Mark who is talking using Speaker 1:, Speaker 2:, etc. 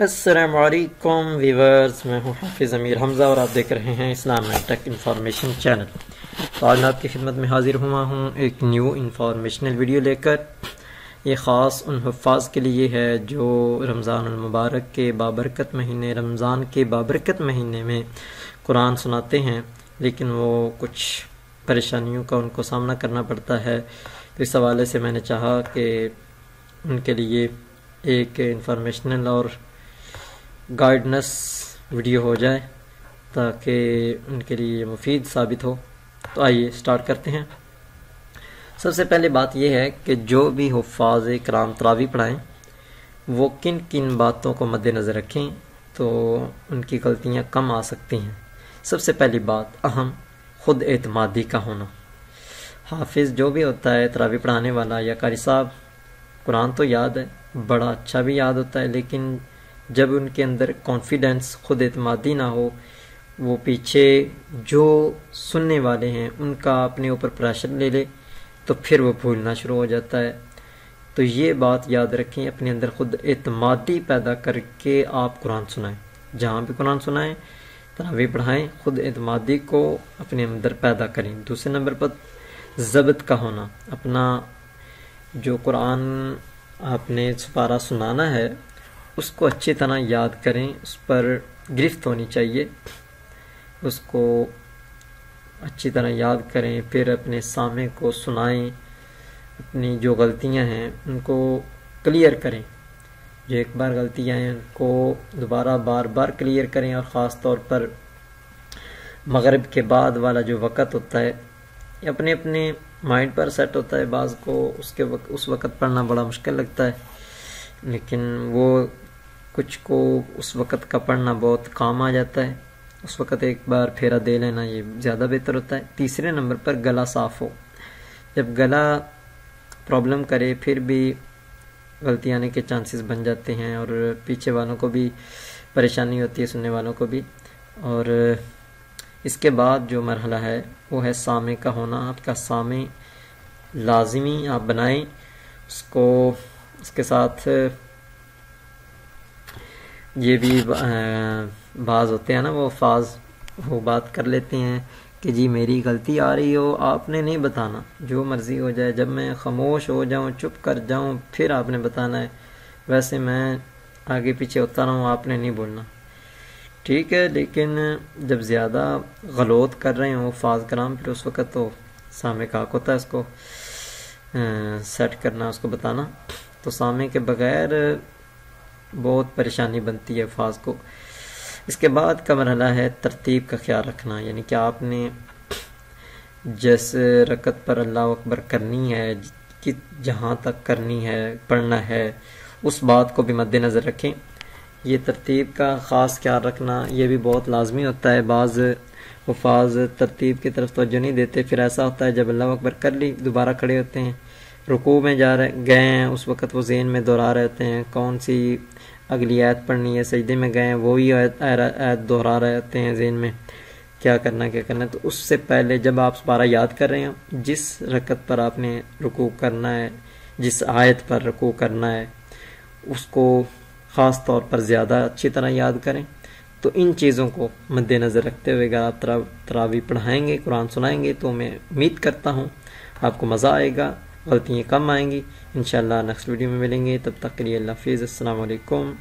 Speaker 1: असलकुम मैं हूँ हाफिज़ अमीर हमज़ा और आप देख रहे हैं इस्लाम टेक इंफॉर्मेशन चैनल। तो आज मैं आपकी खिदमत में हाजिर हुआ हूँ एक न्यू इंफॉर्मेशनल वीडियो लेकर। ये ख़ास उन हफाज के लिए है जो रमज़ान मुबारक के बाबरकत महीने, रमज़ान के बाबरकत महीने में कुरान सुनाते हैं, लेकिन वो कुछ परेशानियों का उनको सामना करना पड़ता है। तो इस हवाले से मैंने चाहा कि उनके लिए एक इंफॉर्मेशनल और गाइडनेस वीडियो हो जाए ताकि उनके लिए मुफीद साबित हो। तो आइए स्टार्ट करते हैं। सबसे पहले बात यह है कि जो भी हफाज कराम तरावी पढ़ाएँ, वो किन किन बातों को मद्देनज़र रखें तो उनकी गलतियाँ कम आ सकती हैं। सबसे पहली बात, अहम खुद एतमादी का होना। हाफिज़ जो भी होता है तरावी पढ़ाने वाला या कारी साहब, कुरान तो याद है, बड़ा अच्छा भी याद होता है, लेकिन जब उनके अंदर कॉन्फिडेंस खुद एतमादी ना हो, वो पीछे जो सुनने वाले हैं, उनका अपने ऊपर प्रेशर ले ले तो फिर वो भूलना शुरू हो जाता है। तो ये बात याद रखें, अपने अंदर खुद एतमादी पैदा करके आप कुरान सुनाएँ। जहाँ भी कुरान सुनाएँ, तरावी पढ़ाएँ, खुद एतमादी को अपने अंदर पैदा करें। दूसरे नंबर पर, जबत का होना। अपना जो कुरान आपने सुपारा सुनाना है उसको अच्छी तरह याद करें, उस पर गिरफ्त होनी चाहिए। उसको अच्छी तरह याद करें, फिर अपने सामने को सुनाएँ, अपनी जो गलतियाँ हैं, उनको क्लियर करें। जो एक बार गलतियाँ हैं, उनको दोबारा बार बार क्लियर करें और ख़ास तौर पर मगरब के बाद वाला जो वक़्त होता है अपने अपने माइंड पर सेट होता है। बाज़ को उसके वक्त, उस वक़्त पढ़ना बड़ा मुश्किल लगता है। लेकिन वो कुछ को उस वक़्त का पढ़ना बहुत काम आ जाता है। उस वक़्त एक बार फेरा दे लेना ये ज़्यादा बेहतर होता है। तीसरे नंबर पर गला साफ़ हो। जब गला प्रॉब्लम करे, फिर भी गलती आने के चांसेस बन जाते हैं और पीछे वालों को भी परेशानी होती है, सुनने वालों को भी। और इसके बाद जो मरहला है, वो है सामे का होना। आपका सामे लाजमी आप बनाएँ, उसको, उसके साथ ये भी बाज होते हैं ना, वो फाज, वो बात कर लेते हैं कि जी मेरी गलती आ रही हो, आपने नहीं बताना। जो मर्ज़ी हो जाए, जब मैं खामोश हो जाऊँ, चुप कर जाऊँ, फिर आपने बताना है। वैसे मैं आगे पीछे होता रहूँ, आपने नहीं बोलना। ठीक है, लेकिन जब ज़्यादा गलोत कर रहे हो, फाज कराम, फिर उस वक़्त तो सामे का होता है उसको सेट करना, उसको बताना। तो सामे के बगैर बहुत परेशानी बनती है अल्फाज को। इसके बाद का मरहला है तरतीब का ख्याल रखना, यानी कि आपने जिस रकत पर अल्लाह अकबर करनी है, कि जहाँ तक करनी है, पढ़ना है, उस बात को भी मद्देनज़र रखें। ये तरतीब का ख़ास ख्याल रखना, ये भी बहुत लाजमी होता है। बाज़ वफाज तरतीब की तरफ़ तोज्जो नहीं देते, फिर ऐसा होता है जब अल्लाह अकबर कर ली, दोबारा खड़े होते हैं। रुकू में जा रहे, गए हैं, उस वक़्त वो जेन में दोहरा रहते हैं, कौन सी अगली आयत पढ़नी है, सजदे में गए हैं, वही आयत दोहरा रहते हैं जेन में, क्या करना क्या करना है? तो उससे पहले जब आप पारा याद कर रहे हैं, जिस रकत पर आपने रुकू करना है, जिस आयत पर रुकू करना है, उसको ख़ास तौर पर ज़्यादा अच्छी तरह याद करें तो इन चीज़ों को मद्देनज़र रखते हुए अगर आप तरा, तरावी पढ़ाएँगे, कुरान सुनाएँगे तो मैं उम्मीद करता हूँ, आपको मज़ा आएगा। गलतियाँ कम आएँगी। इन नेक्स्ट वीडियो में मिलेंगे। तब तक के लिए अल्लाह हाफिज़। अल्लाम